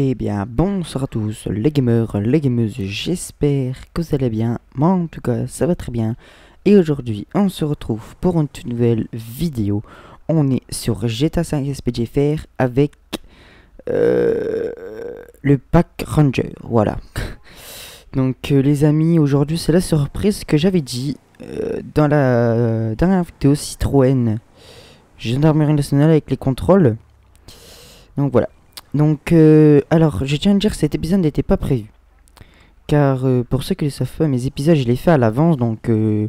Eh bien, bonsoir à tous, les gamers, les gameuses, j'espère que vous allez bien. Moi, en tout cas, ça va très bien. Et aujourd'hui, on se retrouve pour une nouvelle vidéo. On est sur GTA 5 SPGFR avec euh, le pack Ranger, voilà. Donc, euh, les amis, aujourd'hui, c'est la surprise que j'avais dit euh, dans la dernière vidéo Citroën Gendarmerie nationale avec les contrôles. Donc, voilà. Donc, euh, alors, je tiens à dire que cet épisode n'était pas prévu. Car, euh, pour ceux qui ne le savent pas, mes épisodes, je les fais à l'avance. Donc, euh,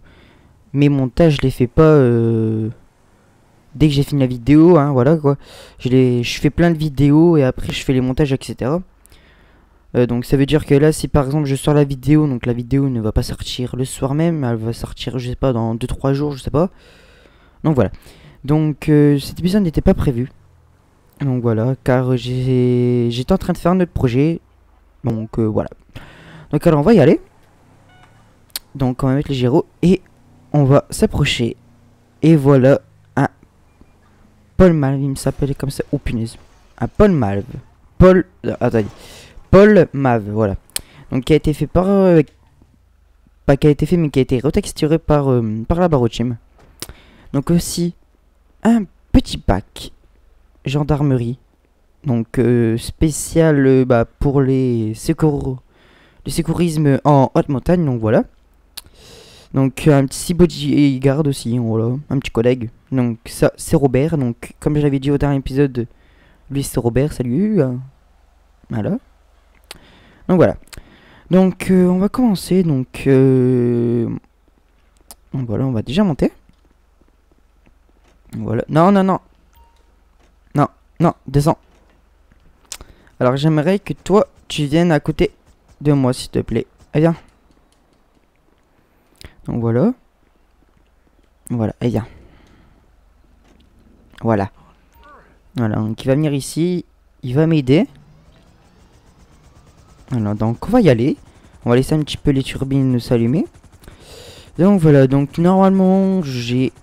mes montages, je les fais pas dès que j'ai fini la vidéo. Hein, voilà quoi. Je, les, je fais plein de vidéos et après, je fais les montages, etc. Donc, ça veut dire que là, si par exemple, je sors la vidéo, donc la vidéo ne va pas sortir le soir même. Elle va sortir, je sais pas, dans 2-3 jours, je sais pas. Donc, voilà. Donc, cet épisode n'était pas prévu. Donc voilà, car j'étais en train de faire un autre projet. Donc euh, voilà. Donc alors on va y aller. Donc on va mettre les gyros et on va s'approcher. Et voilà un Paul Malve, il me s'appelait comme ça. Oh punaise. Un Paul Malve. Paul. euh, Attendez. Paul Mave, voilà. Donc qui a été fait par. euh, pas qui a été fait, mais qui a été retexturé par, euh, par la Barochim. Donc aussi un petit pack gendarmerie. Donc euh, spécial euh, bah, pour les secours, le secourisme en haute montagne. Donc voilà. Donc un petit bodyguard aussi, voilà, un petit collègue. Donc ça c'est Robert. Donc comme je l'avais dit au dernier épisode, lui c'est Robert. Salut. Voilà. Donc voilà. Donc euh, on va commencer. Donc voilà, on va déjà monter. Voilà. Non non non. Non, descends. Alors j'aimerais que toi, tu viennes à côté de moi, s'il te plaît. Eh viens. Donc voilà. Voilà, eh viens. Voilà. Voilà, donc il va venir ici. Il va m'aider. Voilà, donc on va y aller. On va laisser un petit peu les turbines s'allumer. Donc voilà, donc normalement j'ai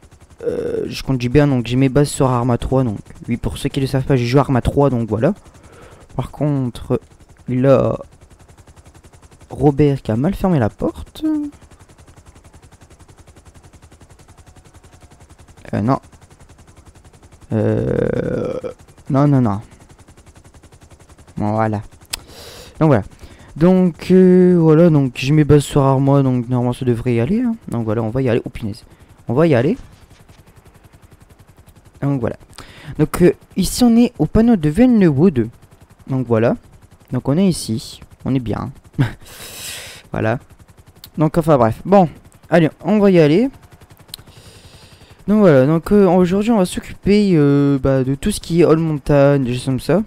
euh, je conduis bien, donc j'ai mes bases sur Arma 3. Donc, oui, pour ceux qui ne savent pas, j'ai joué Arma 3, donc voilà. Par contre, là, Robert qui a mal fermé la porte. Euh, non. Euh, non, non, non. Voilà. Donc voilà. Donc euh, voilà, donc j'ai mes bases sur Arma, donc normalement ça devrait y aller. hein. Donc voilà, on va y aller. Oh punaise. On va y aller. Donc voilà. Donc euh, ici on est au panneau de Venlewood. Donc voilà. Donc on est ici. On est bien. voilà. Donc enfin bref. Bon. Allez, on va y aller. Donc voilà. Donc euh, aujourd'hui on va s'occuper euh, bah, de tout ce qui est all montagne, des choses comme ça.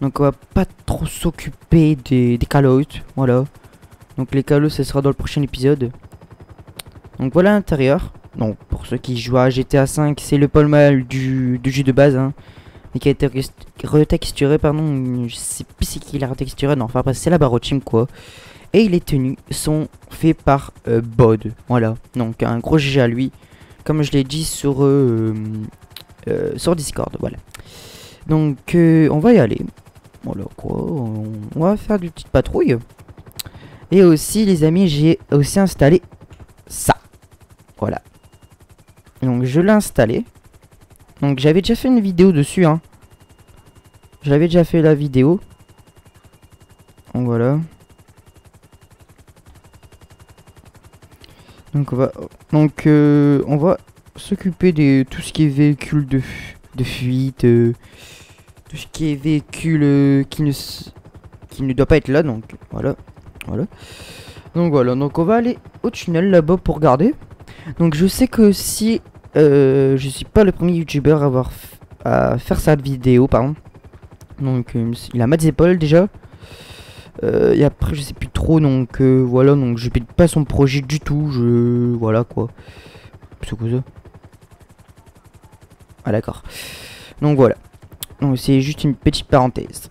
Donc on va pas trop s'occuper des, des Voilà. Donc les call ce sera dans le prochain épisode. Donc voilà l'intérieur. Donc pour ceux qui jouent à GTA 5, c'est le Paul Mal du, du jeu de base, hein, et qui a été retexturé, pardon, je sais plus c'est qui l'a retexturé, non, enfin après c'est la Barochim quoi. Et les tenues sont faites par euh, Bod, voilà, donc un gros GG à lui, comme je l'ai dit sur, euh, euh, sur Discord, voilà. Donc euh, on va y aller, voilà quoi, on, on va faire du petite patrouille. Et aussi les amis, j'ai aussi installé ça, voilà. Donc je l'ai installé. Donc j'avais déjà fait une vidéo dessus. Hein. J'avais déjà fait la vidéo. Donc voilà. Donc on va, euh, s'occuper de tout ce qui est véhicule de, fu- de fuite, euh, tout ce qui est véhicule euh, qui ne qui ne doit pas être là. Donc voilà, voilà. Donc voilà. Donc on va aller au tunnel là-bas pour regarder. Donc je sais que si euh, je suis pas le premier youtubeur à avoir à faire sa vidéo pardon. Donc euh, il a Matt épaules déjà. Euh, et après je sais plus trop donc euh, voilà donc je paye pas son projet du tout je voilà quoi. C'est quoi ça? Ah d'accord. Donc voilà. Donc c'est juste une petite parenthèse.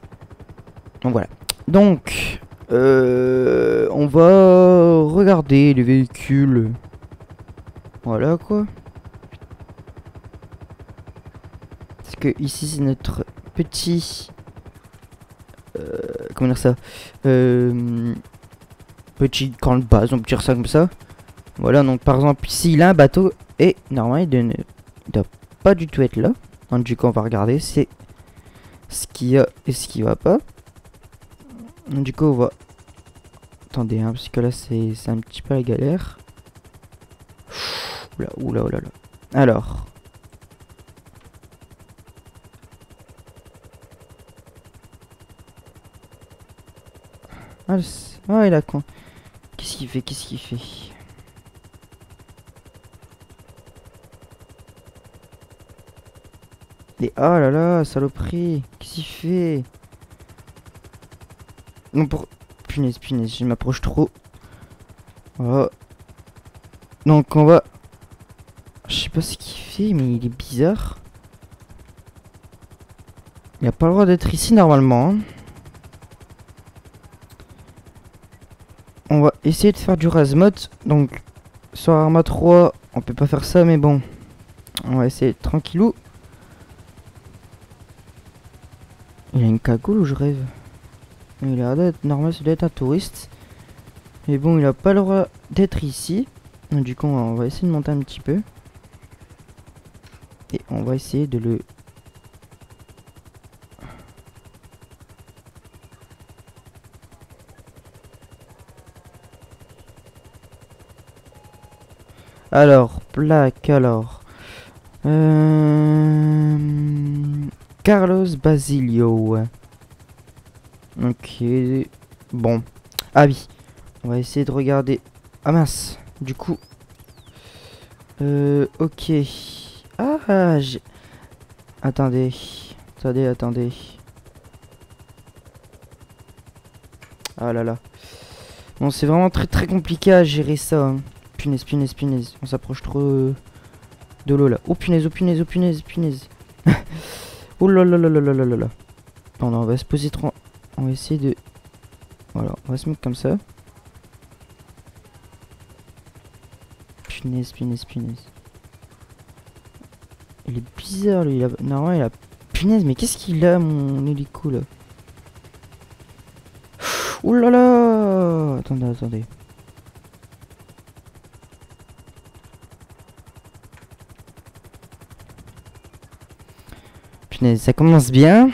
Donc voilà. Donc on va regarder les véhicules. Voilà quoi. Parce ici c'est notre petit comment dire ça euh, Petit camp de base, on peut dire ça comme ça. Voilà, donc par exemple, ici il a un bateau et normalement il ne doit pas du tout être là. Donc du coup on va regarder c'est ce qu'il y a et ce qui va pas. Donc, du coup on va... Attendez, hein, parce que là c'est un petit peu la galère. Oula, oula, oula, là. Alors. Ah, ah il a con. Qu'est-ce qu'il fait Qu'est-ce qu'il fait? Et oh là là, saloperie Qu'est-ce qu'il fait? Non, pour... Punaise, punaise, je m'approche trop. Oh. Donc on va... Je sais pas ce qu'il fait, mais il est bizarre. Il a pas le droit d'être ici normalement. Hein. On va essayer de faire du rasmot. Donc, sur Arma 3, on peut pas faire ça, mais bon. On va essayer tranquillou. Il a une cagoule ou je rêve Il a l'air d'être normal, c'est d'être un touriste. Mais bon, il a pas le droit d'être ici. Du coup, on va essayer de monter un petit peu. Et on va essayer de le... Alors, plaque, alors. Euh... Carlos Basilio. Ok. Bon. Ah oui. On va essayer de regarder. Ah mince. Du coup. Euh, ok. Ah, j'ai... Attendez. Attendez, attendez. Ah là là. Bon, c'est vraiment très très compliqué à gérer ça. Hein. Punaise, punaise, punaise. On s'approche trop euh, de l'eau là. Oh punaise, oh punaise, oh punaise, punaise. Oh là là là là là là là on va se poser trop. On va essayer de... Voilà, on va se mettre comme ça. Punaise, punaise, punaise. Il est bizarre lui, il a... Normalement il a... Punaise, mais qu'est-ce qu'il a mon hélico là? Oh là là Attendez, attendez. Ça commence bien.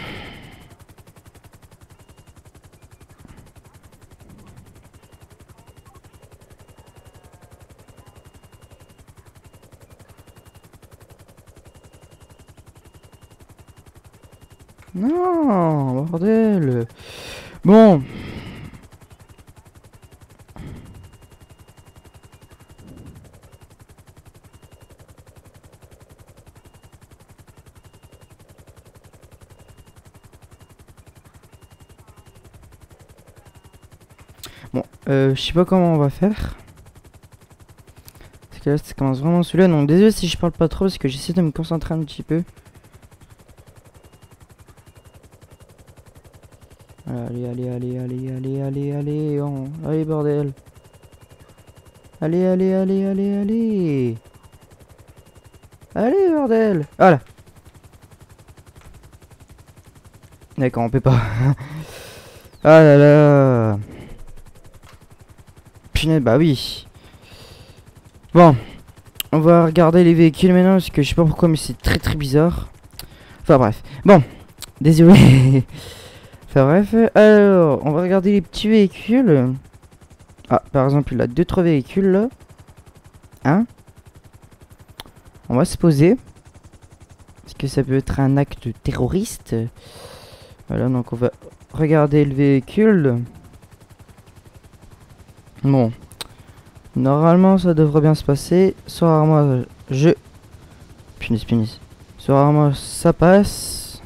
Non, bordel. Bon, Bon, euh, je sais pas comment on va faire. Parce que là, ça commence vraiment celui-là. Donc, désolé si je parle pas trop, parce que j'essaie de me concentrer un petit peu. Allez, allez, allez, allez, allez, allez, allez, allez, bordel. Allez, allez, allez, allez, allez. Allez, bordel. Voilà. D'accord, on peut pas. ah là là bah oui. Bon, on va regarder les véhicules maintenant parce que je sais pas pourquoi mais c'est très très bizarre. Enfin bref. Bon, désolé. enfin bref, alors on va regarder les petits véhicules. Ah, par exemple, il a deux trois véhicules là. Hein? On va se poser. Est-ce que ça peut être un acte terroriste? Voilà, donc on va regarder le véhicule. Bon. Normalement, ça devrait bien se passer. Soit moi, je... Punis, punis. Soit moi, ça passe.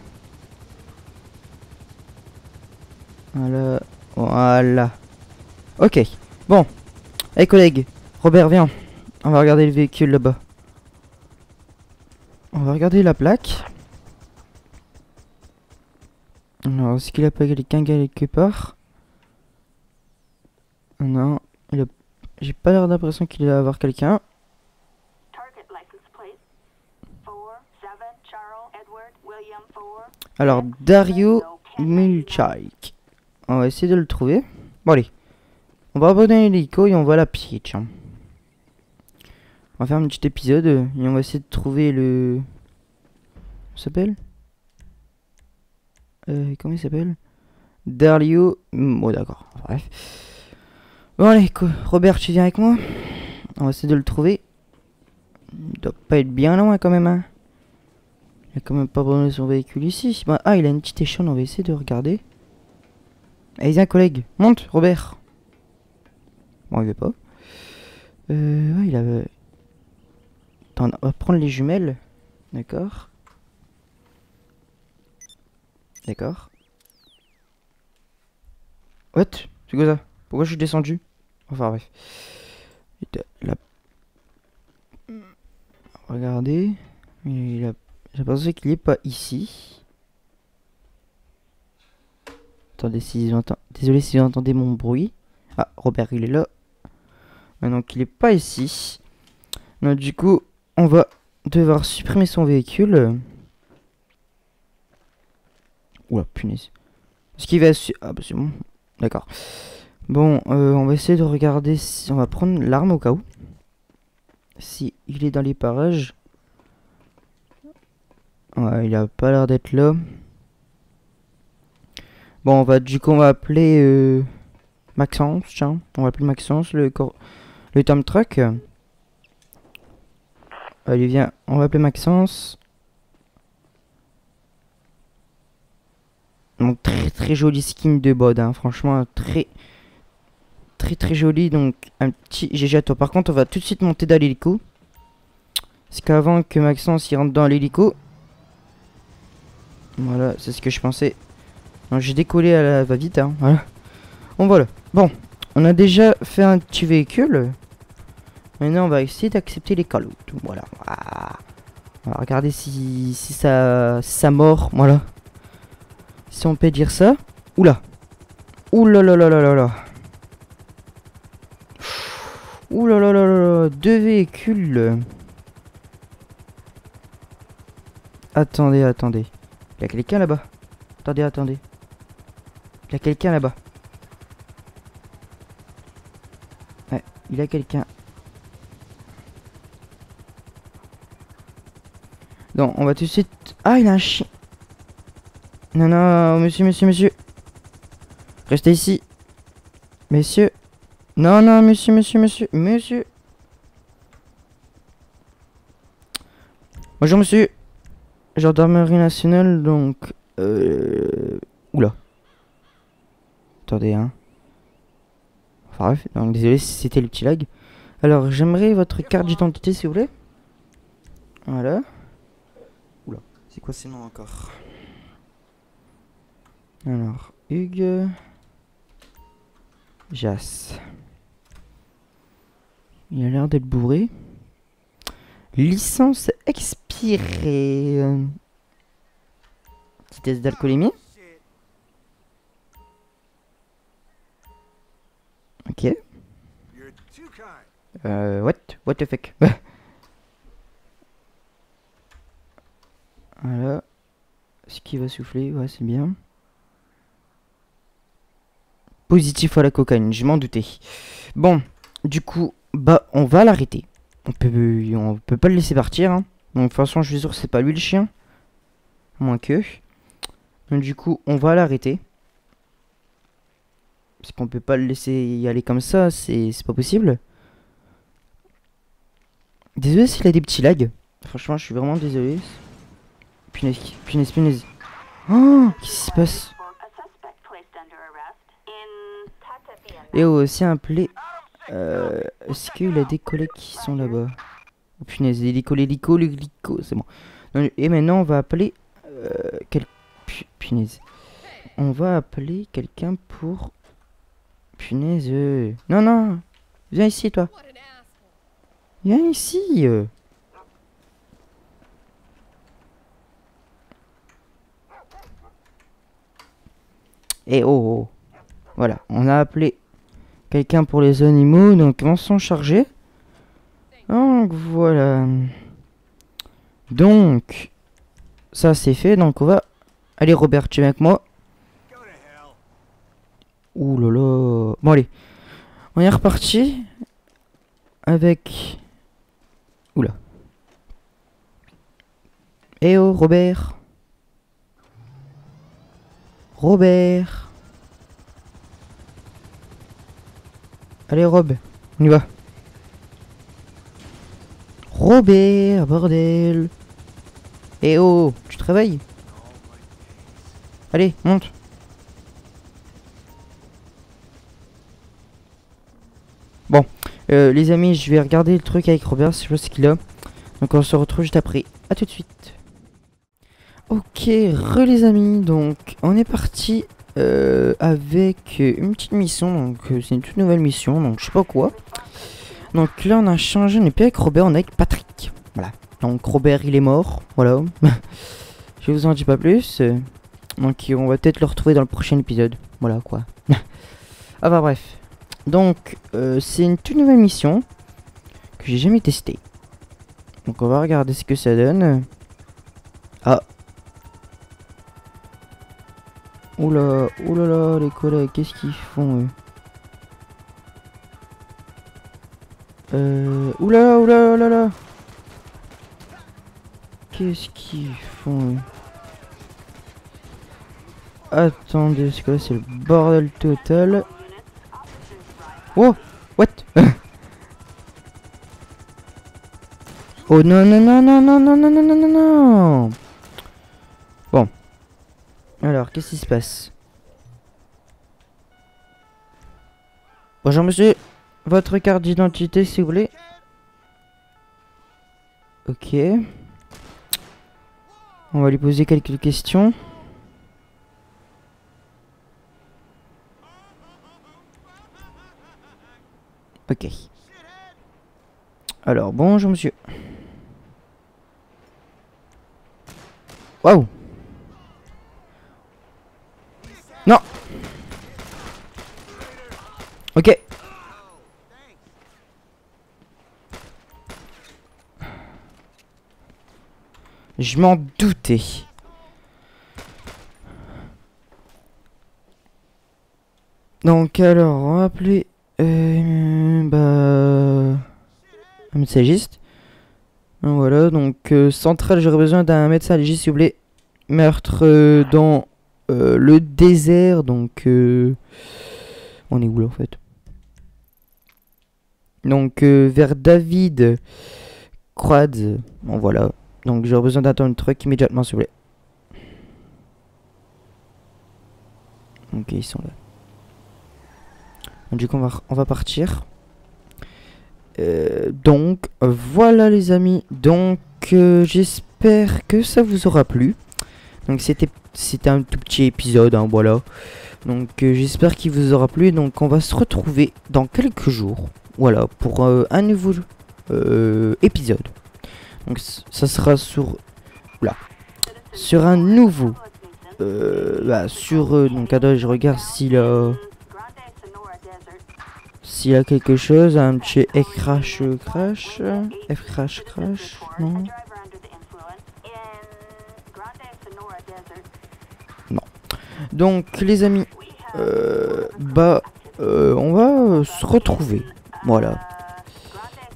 Voilà. Voilà. Ok. Bon. Hey collègue. Robert, viens. On va regarder le véhicule là-bas. On va regarder la plaque. Alors, est-ce qu'il a pas quelqu'un quelque part? Non, j'ai pas l'air d'impression qu'il va avoir quelqu'un. Alors, Dario Milchaik. on va essayer de le trouver. Bon, allez. On va abandonner l'hélico et on va la pied, tiens. On va faire un petit épisode et on va essayer de trouver le... Comment s'appelle? Euh, Comment il s'appelle? Darlio... Oh d'accord, bref. Bon allez, Robert, tu viens avec moi On va essayer de le trouver. Il doit pas être bien loin quand même, hein. Il a quand même pas abandonné son véhicule ici. ah, il a une petite échelle, on va essayer de regarder. Allez, viens, collègue. Monte, Robert. Bon, il veut pas. Euh, ouais, il a... Attends, on va prendre les jumelles. D'accord. D'accord. What? C'est quoi ça? Pourquoi je suis descendu? Enfin bref. Regardez. Il a... J'ai pensé qu'il est pas ici. Attendez si j'entends. Désolé si vous entendez mon bruit. Ah, Robert, il est là. Maintenant qu'il est pas ici. Donc, du coup, on va devoir supprimer son véhicule. Oula, punaise. Ce qui va... Ah bah c'est bon. D'accord. Bon, euh, on va essayer de regarder si... On va prendre l'arme au cas où. Si il est dans les parages. Ouais, il a pas l'air d'être là. Bon, on va du coup on va appeler euh, Maxence, tiens. On va appeler Maxence, le, le Tom Truck. Allez, viens, on va appeler Maxence. Donc très très joli skin de bod, hein. franchement très très très joli. Donc un petit GG à toi. Par contre, on va tout de suite monter dans l'hélico. Parce qu'avant que Maxence y rentre dans l'hélico. Voilà, c'est ce que je pensais. J'ai décollé à la va-vite, hein. voilà. Bon voilà. Bon, on a déjà fait un petit véhicule. Maintenant, on va essayer d'accepter les calottes. Voilà. On va regarder si, si ça, ça mord. Voilà. Si on peut dire ça. Oula. Oula Deux véhicules. Attendez, attendez. Il y a quelqu'un là-bas. Attendez, attendez. Il y a quelqu'un là-bas. Ouais, il y a quelqu'un. Donc, on va tout de suite... Ah, il a un chien. Non, non, monsieur, monsieur, monsieur. Restez ici. Messieurs. Non, non, monsieur, monsieur, monsieur. Monsieur. Bonjour, monsieur. Gendarmerie nationale, donc... Euh... Oula. Attendez, hein. Enfin bref, donc désolé si c'était le petit lag. Alors, j'aimerais votre carte d'identité, s'il vous plaît. Voilà. Oula, c'est quoi ces noms encore? Alors, Hugues. Jas. Il a l'air d'être bourré. Licence expirée. Petit test d'alcoolémie. Ok. Euh, what? What the fuck? voilà. Ce qui va souffler, ouais, c'est bien positif à la cocaïne, je m'en doutais. Bon, du coup, bah, on va l'arrêter. On peut, on peut pas le laisser partir. Hein. Donc, de toute façon, je suis sûr que c'est pas lui le chien. Moins que. Donc, du coup, on va l'arrêter. Parce qu'on peut pas le laisser y aller comme ça, c'est pas possible. Désolé s'il a des petits lags. Franchement, je suis vraiment désolé. Punaise, punaise, punaise. Oh, qu'est-ce qui se passe? Et aussi un play. Euh, Est-ce qu'il a des collègues qui sont là-bas Oh punaise, l'hélico, l'hélico, l'hélico, c'est bon. Et maintenant, on va appeler... Euh, quel... Punaise. On va appeler quelqu'un pour... Punaise. Non, non. Viens ici, toi. Viens ici. Et eh, oh, oh. Voilà, on a appelé quelqu'un pour les animaux, donc on s'en charger. Donc voilà. Donc, ça c'est fait, donc on va... Allez Robert, tu viens avec moi. Ouh là là. Bon allez. On est reparti. Avec... Oula. Eh oh, Robert. Robert. Allez, Rob, on y va. Robert, bordel. Eh oh, tu travailles Allez, monte. Bon, euh, les amis, je vais regarder le truc avec Robert, si je ce qu'il a. Donc on se retrouve juste après. A tout de suite. Ok, re les amis, donc on est parti euh, avec une petite mission, donc euh, c'est une toute nouvelle mission, donc je sais pas quoi. Donc là on a changé, on n'est plus avec Robert, on est avec Patrick. Voilà, donc Robert il est mort, voilà. je vous en dis pas plus. Donc on va peut-être le retrouver dans le prochain épisode, voilà quoi. ah bah bref. Donc euh, c'est une toute nouvelle mission que j'ai jamais testée. Donc on va regarder ce que ça donne. Ah, Oula, oulala, les collègues, qu'est-ce qu'ils font eux Euh, oula, oula, oula, Qu'est-ce qu'ils font Attendez, ce que là c'est le bordel total. Oh What Oh non non non non non non non non non non Bon. Alors, qu'est-ce qui se passe? Bonjour monsieur, votre carte d'identité si vous voulez. Ok. On va lui poser quelques questions. Ok. Alors, bonjour monsieur. Waouh Ok. Je m'en doutais. Donc alors, on va appeler... Euh, bah... Un médecin légiste. Voilà, donc euh, centrale, j'aurais besoin d'un médecin légiste, s'il vous. Meurtre euh, dans euh, le désert, donc... On est où là en fait? Donc euh, vers David Quad. Bon voilà. Donc j'aurais besoin d'attendre le truc immédiatement s'il vous plaît. Ok, ils sont là. du coup, on va, on va partir. donc, voilà les amis. Donc, j'espère que ça vous aura plu. Donc, c'était c'était un tout petit épisode, hein, voilà. Donc euh, j'espère qu'il vous aura plu. Donc on va se retrouver dans quelques jours. Voilà, pour euh, un nouveau euh, épisode. Donc ça sera sur... Là. Sur un nouveau... Bah, sur... donc attends, je regarde s'il a... S'il a quelque chose, un petit crash crash, F crash crash, non Donc les amis, euh, bah euh, on va se retrouver. Voilà.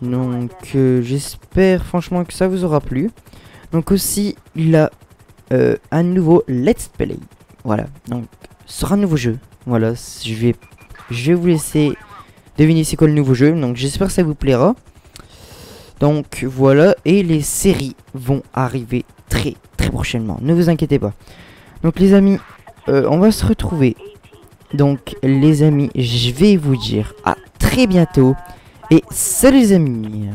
Donc euh, j'espère franchement que ça vous aura plu. Donc aussi a un nouveau Let's Play. Voilà. Donc sera un nouveau jeu. Voilà. Je vais, je vais vous laisser deviner c'est quoi le nouveau jeu. Donc j'espère que ça vous plaira. Donc voilà. Et les séries vont arriver très très prochainement. Ne vous inquiétez pas. Donc les amis, euh, on va se retrouver. Donc les amis, je vais vous dire à très bientôt. Et salut les amis